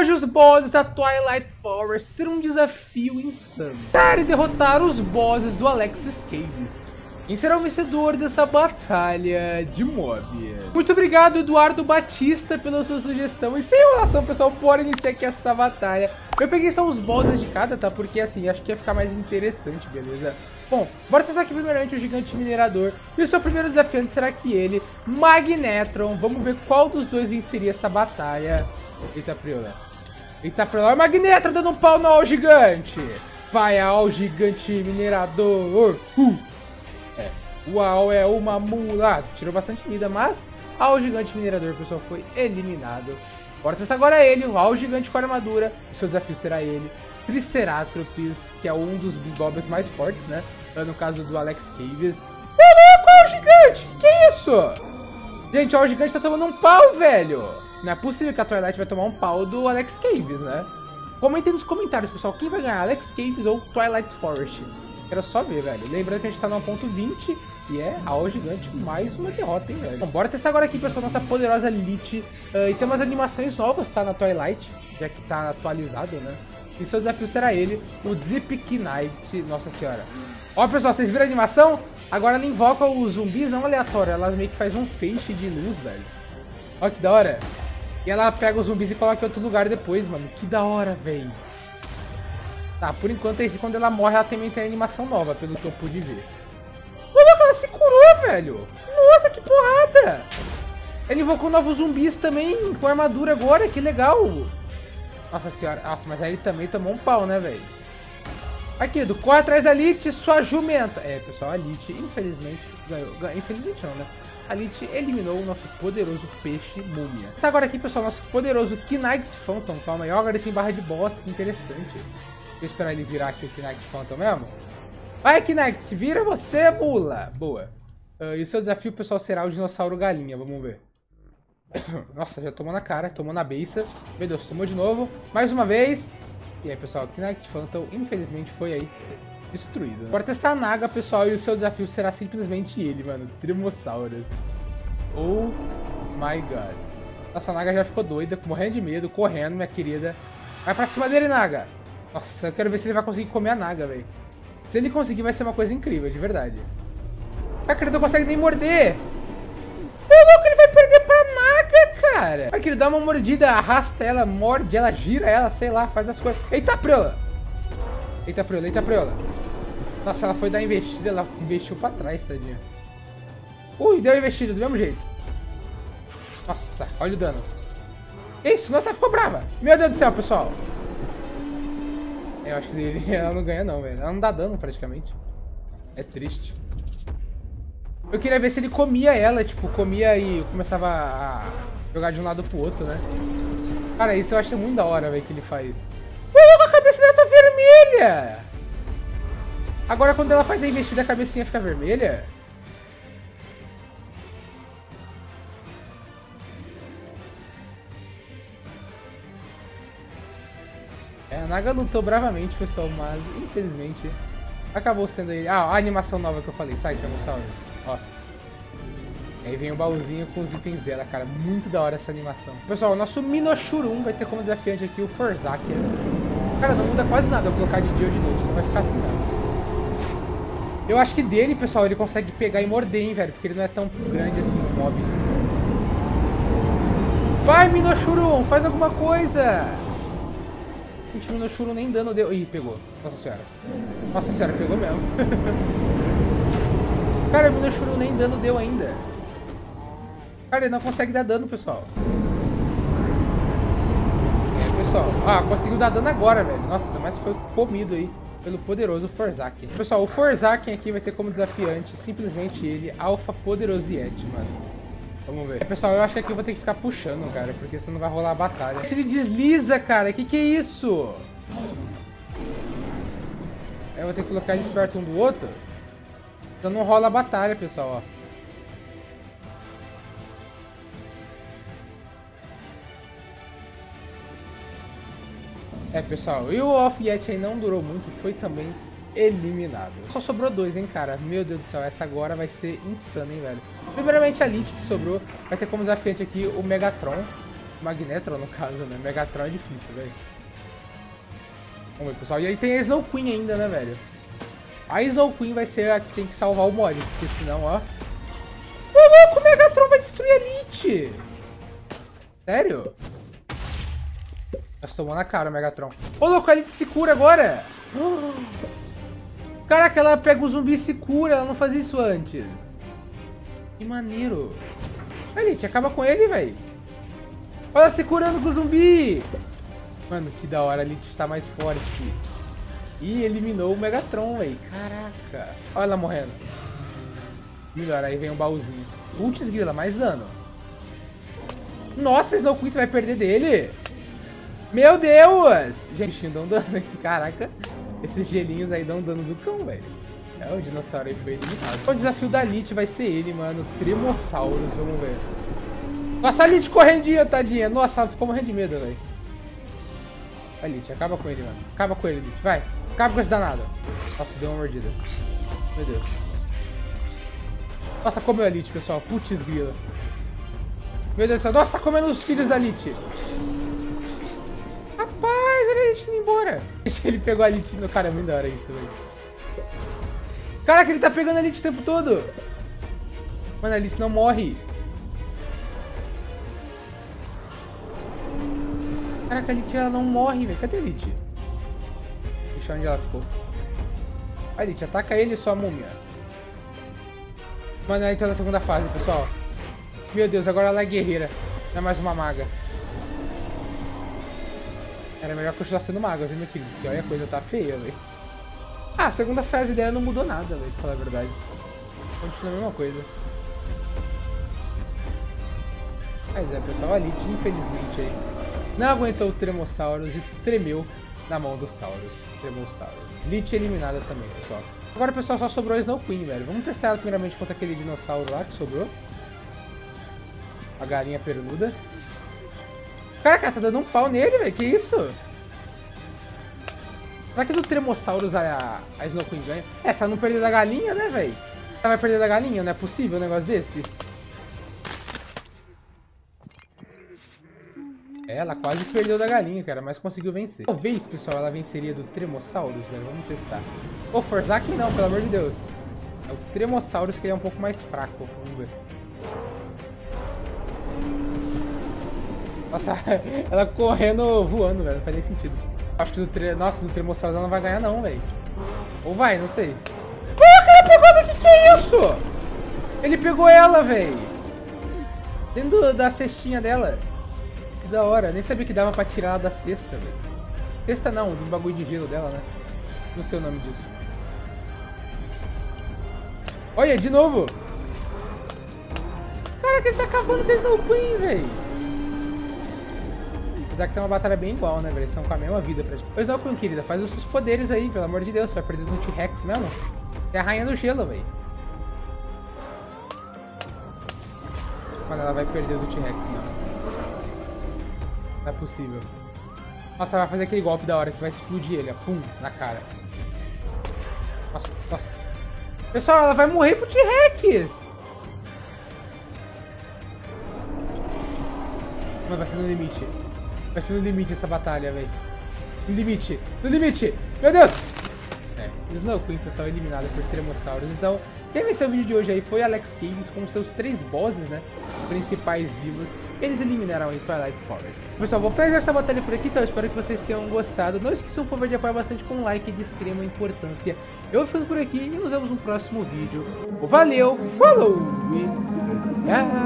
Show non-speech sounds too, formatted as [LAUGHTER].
Hoje os bosses da Twilight Forest terão um desafio insano. Tentar e derrotar os bosses do Alexis Caves. Quem será o vencedor dessa batalha de mob? Muito obrigado, Eduardo Batista, pela sua sugestão. E sem enrolação, pessoal, bora iniciar aqui esta batalha. Eu peguei só os bosses de cada, tá? Porque assim, acho que ia ficar mais interessante, beleza? Bom, bora testar aqui primeiramente o gigante minerador. E o seu primeiro desafiante será que ele, Magnetron. Vamos ver qual dos dois venceria essa batalha. Eita, Priola. Eita, Priola. Magnetron dando um pau no gigante. Vai ao gigante minerador. Uh. Uau, é uma mula. Ah, tirou bastante vida, mas ao gigante minerador, pessoal, foi eliminado. Bora testar agora ele, o ao gigante com armadura. O seu desafio será ele. Triceratops, que é um dos bobs mais fortes, né? No caso do Alex Caves. Ô, louco, o gigante! Que que é isso? Gente, o gigante tá tomando um pau, velho. Não é possível que a Twilight vai tomar um pau do Alex Caves, né? Comentem nos comentários, pessoal, quem vai ganhar, Alex Caves ou Twilight Forest. Quero só ver, velho. Lembrando que a gente tá no ponto 20 e é ao gigante mais uma derrota, hein, velho. Bom, bora testar agora aqui, pessoal, nossa poderosa Elite. Uh, e tem umas animações novas, tá, na Twilight, já que tá atualizado, né? E seu desafio será ele, o Zip Knight. Nossa senhora. Ó, pessoal, vocês viram a animação? Agora ela invoca os zumbis não aleatório, ela meio que faz um feixe de luz, velho. Ó que da hora. E ela pega os zumbis e coloca em outro lugar depois, mano. Que da hora, velho. Tá, por enquanto, quando ela morre, ela também tem animação nova, pelo que eu pude ver. Coloca, ela se curou, velho. Nossa, que porrada. Ele invocou novos zumbis também, com armadura agora, que legal. Nossa senhora. Nossa, mas aí ele também tomou um pau, né, velho? Aqui, querido, corre atrás da Lich, sua jumenta. É, pessoal, a Lich, infelizmente, ganhou. Infelizmente não, né? A Lich eliminou o nosso poderoso peixe múmia. Está agora aqui, pessoal, nosso poderoso Knight Phantom. Calma aí, ó, agora ele tem barra de boss, que interessante. Deixa eu esperar ele virar aqui o Knight Phantom mesmo. Vai, Knight, vira você, mula. Boa. Uh, e o seu desafio, pessoal, será o dinossauro galinha. Vamos ver. [COUGHS] Nossa, já tomou na cara, tomou na beça. Meu Deus, tomou de novo. Mais uma vez. E aí, pessoal, Knight Phantom, infelizmente, foi aí destruído. Né? Testar a Naga, pessoal, e o seu desafio será simplesmente ele, mano. Trimossauros. Oh my god. Nossa, a Naga já ficou doida, morrendo de medo, correndo, minha querida. Vai pra cima dele, Naga. Nossa, eu quero ver se ele vai conseguir comer a Naga, velho. Se ele conseguir, vai ser uma coisa incrível, de verdade. A querido não consegue nem morder. Ô, louco, ele vai perder pra Naga, cara. Vai, querido, dá uma mordida, arrasta ela, morde ela, gira ela, sei lá, faz as coisas. Eita, Priola. Eita, Priola, eita, Priola. Nossa, ela foi dar investida, ela investiu pra trás, tadinha. Ui, deu investida do mesmo jeito. Nossa, olha o dano. Isso, nossa, ela ficou brava. Meu Deus do céu, pessoal. Eu acho que [LAUGHS] ela não ganha não, velho. Ela não dá dano praticamente. É triste. Eu queria ver se ele comia ela, tipo, comia e começava a jogar de um lado pro outro, né? Cara, isso eu acho muito da hora, velho, que ele faz. Uh, a cabeça dela tá vermelha! Agora quando ela faz a investida, a cabecinha fica vermelha? É, a Naga lutou bravamente, pessoal, mas infelizmente acabou sendo ele. Ah, a animação nova que eu falei, sai, Tiranossauro. Ó. Aí vem o baúzinho com os itens dela, cara. Muito da hora essa animação. Pessoal, o nosso Minoshurum vai ter como desafiante aqui o Forzaker. Cara, não muda quase nada eu colocar de dia ou de noite, só vai ficar assim, né? Eu acho que dele, pessoal, ele consegue pegar e morder, hein, velho. Porque ele não é tão grande assim, mob. Vai, Minoshurum, faz alguma coisa! Gente, o Minoshuro nem dano deu. Ih, pegou. Nossa senhora. Nossa senhora, pegou mesmo. [LAUGHS] Cara, o Minoshuro nem dano deu ainda. Cara, ele não consegue dar dano, pessoal. É, pessoal. Ah, conseguiu dar dano agora, velho. Nossa, mas foi comido aí pelo poderoso Forzaken. Pessoal, o Forzaken aqui vai ter como desafiante simplesmente ele, Alpha Poderoso Yeti, mano. Vamos ver. Pessoal, eu acho que aqui eu vou ter que ficar puxando, cara, porque senão não vai rolar a batalha. Ele desliza, cara. Que que é isso? Eu vou ter que colocar eles perto um do outro. Então não rola a batalha, pessoal, ó. É, pessoal, e o Off Yet aí não durou muito, foi também eliminado. Só sobrou dois, hein, cara? Meu Deus do céu, essa agora vai ser insana, hein, velho? Primeiramente a Lich que sobrou, vai ter como desafiante aqui o Megatron. Magnetron, no caso, né? Megatron é difícil, velho. Vamos ver, pessoal. E aí tem a Snow Queen ainda, né, velho? A Snow Queen vai ser a que tem que salvar o mod, porque senão, ó... Ô, louco, o Megatron vai destruir a Elite! Sério? Nossa, tomou na cara o Megatron. Ô, louco, a Elite se cura agora! Caraca, ela pega o zumbi e se cura, ela não fazia isso antes. Que maneiro. Elite, acaba com ele, velho. Olha ela se curando com o zumbi! Mano, que da hora, a Elite está mais forte. E eliminou o Megatron, velho. Caraca. Olha ela morrendo. Melhor, aí vem um baúzinho. Putz, grila, mais dano. Nossa, Snow Queen, você vai perder dele? Meu Deus! Gente, dão dano aqui, [LAUGHS] caraca. Esses gelinhos aí dão dano do cão, velho. É, o dinossauro aí foi eliminado. O desafio da Lich vai ser ele, mano. Tremossauros, vamos ver. Nossa, a Lich correndinha, tadinha. Nossa, ela ficou morrendo de medo, velho. A Lich, acaba com ele, mano. Acaba com ele, Lich. Vai. Acaba com esse danado. Nossa, deu uma mordida. Meu Deus. Nossa, comeu a Lich, pessoal. Putz, grila. Meu Deus do céu. Nossa, tá comendo os filhos da Lich. Embora. [LAUGHS] Ele pegou a no... Cara, é muito da hora isso, velho. Caraca, ele tá pegando a Lich o tempo todo. Mano, a Lich não morre. Caraca, a Lich ela não morre, velho. Cadê a Lich? Deixa onde ela ficou. A Lich, ataca ele, sua múmia. Mano, ela entrou na segunda fase, pessoal. Meu Deus, agora ela é guerreira. Não é mais uma maga. Era melhor continuar sendo maga, viu, meu querido? Porque olha a coisa tá feia, velho. Ah, a segunda fase dela não mudou nada, velho, pra falar a verdade. Continua a mesma coisa. Mas é, pessoal, a Lich, infelizmente, aí, não aguentou o Tremossauros e tremeu na mão dos Sauros. Tremossauros. Lich eliminada também, pessoal. Agora, pessoal, só sobrou a Snow Queen, velho. Vamos testar ela primeiramente contra aquele dinossauro lá que sobrou. A galinha pernuda. Caraca, tá dando um pau nele, velho. Que isso? Será que do Tremossauros a, a Snow Queen ganha? É, se ela não perder da galinha, né, velho? Ela vai perder da galinha? Não é possível um negócio desse? Ela quase perdeu da galinha, cara, mas conseguiu vencer. Talvez, pessoal, ela venceria do Tremossauros, velho. Vamos testar. Ô, Forzak não, pelo amor de Deus. É o Tremossauros que ele é um pouco mais fraco. Vamos ver. Nossa, [LAUGHS] ela correndo, voando, velho. Não faz nem sentido. Acho que do tre... Nossa, do Tremossauros ela não vai ganhar não, velho. Ou vai, não sei. Pô, cara pegou do que que é isso? Ele pegou ela, velho. Dentro da cestinha dela. Que da hora. Nem sabia que dava pra tirar ela da cesta, velho. Cesta não, do bagulho de gelo dela, né? Não sei o nome disso. Olha, de novo. Caraca, ele tá acabando com Snow Queen, velho. Apesar que tem uma batalha bem igual, né, velho? Eles estão com a mesma vida pra gente. Pois não, Queen, querida. Faz os seus poderes aí, pelo amor de Deus. Você vai perder no T-Rex mesmo? É a rainha do gelo, velho. Mano, ela vai perder do T-Rex mesmo. Não é possível. Nossa, ela vai fazer aquele golpe da hora que vai explodir ele, ó. Pum, na cara. Nossa, nossa. Pessoal, ela vai morrer pro T-Rex. Mano, vai ser no limite. Vai ser no limite essa batalha, velho. No limite. No limite. Meu Deus. É, Snow Queen, pessoal, eliminada por Tremossauros. Então, quem venceu o vídeo de hoje aí foi Alex Caves com seus três bosses, né? Principais vivos. Eles eliminaram aí Twilight Forest. Pessoal, vou fazer essa batalha por aqui, então espero que vocês tenham gostado. Não esqueçam, por favor, de apoiar bastante com um like de extrema importância. Eu vou ficando por aqui e nos vemos no próximo vídeo. Valeu, falou e!